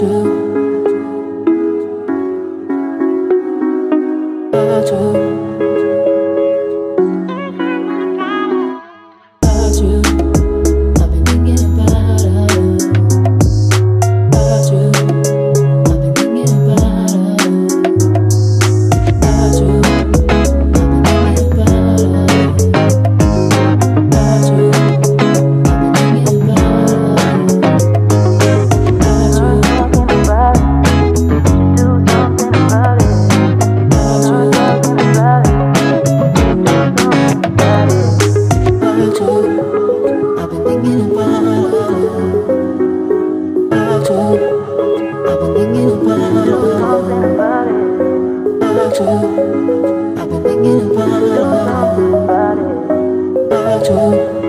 맞아 맞아 I've been thinking about you.